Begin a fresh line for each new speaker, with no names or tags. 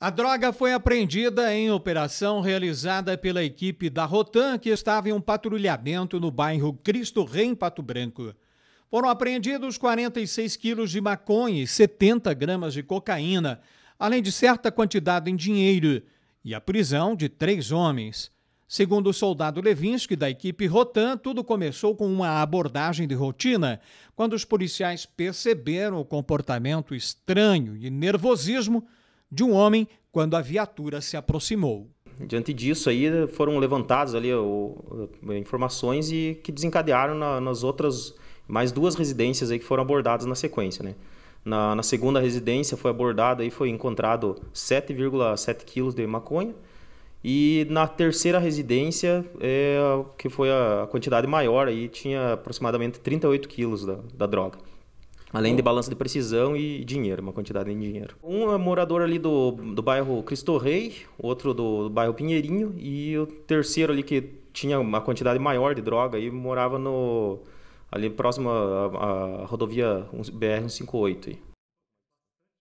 A droga foi apreendida em operação realizada pela equipe da Rotan, que estava em um patrulhamento no bairro Cristo Rei, em Pato Branco. Foram apreendidos 46 quilos de maconha e 70 gramas de cocaína, além de certa quantidade em dinheiro, e a prisão de três homens. Segundo o soldado Levinsky, da equipe Rotan, tudo começou com uma abordagem de rotina, quando os policiais perceberam o comportamento estranho e nervosismo de um homem quando a viatura se aproximou.
Diante disso aí foram levantadas ali o, informações e que desencadearam na, nas outras mais duas residências aí que foram abordadas na sequência, né? Na, na segunda residência foi abordado aí foi encontrado 7,7 quilos de maconha e na terceira residência é, que foi a quantidade maior aí tinha aproximadamente 38 quilos da, da droga. Além de balança de precisão e dinheiro, uma quantidade em dinheiro. Um é morador ali do, do bairro Cristo Rei, outro do, do bairro Pinheirinho, e o terceiro ali que tinha uma quantidade maior de droga e morava no ali próximo à, à rodovia BR-158.